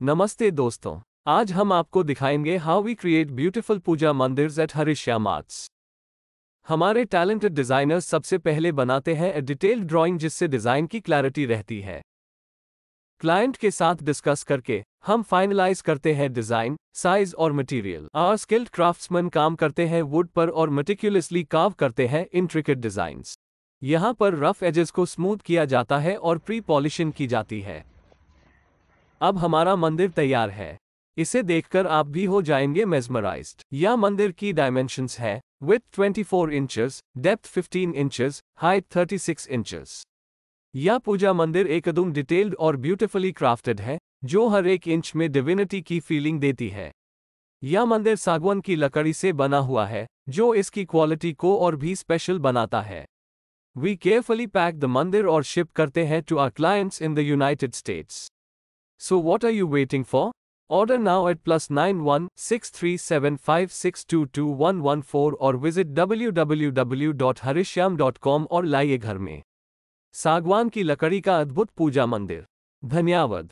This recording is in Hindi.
नमस्ते दोस्तों, आज हम आपको दिखाएँगे how we create beautiful puja mandir at Harishyam arts हमारे टैलेंटेड डिजाइनर्स सबसे पहले बनाते हैं ए डिटेल्ड ड्राइंग जिससे डिज़ाइन की क्लैरिटी रहती है। क्लाइंट के साथ डिस्कस करके, हम फाइनलाइज करते हैं डिज़ाइन साइज़ और मटेरियल आवर स्किल्ड क्राफ्ट्समैन काम करते हैं वुड पर और मेटिकुलसली काव करते हैं इंट्रिकेट डिजाइंस यहाँ पर रफ एजेस को स्मूथ किया जाता है और प्री पॉलिशिंग की जाती है। अब हमारा मंदिर तैयार है। इसे देखकर आप भी हो जाएँगे मेजमराइज्ड यह मंदिर की डायमेंशंस है। With 24 inches depth 15 inches height 36 inches यह पूजा मंदिर एकदम डिटेल्ड और ब्यूटिफुली क्राफ्टेड है, जो हर एक इंच में डिविनिटी की फीलिंग देती है। यह मंदिर सागवन की लकड़ी से बना हुआ है, जो इसकी क्वालिटी को और भी स्पेशल बनाता है। वी केयरफुली पैक द मंदिर और शिप करते हैं to our clients in the United States so what are you waiting for Order now at plus 916375622114 और विजिट www.harishyam.com और लाइए घर में सागवान की लकड़ी का अद्भुत पूजा मंदिर धन्यवाद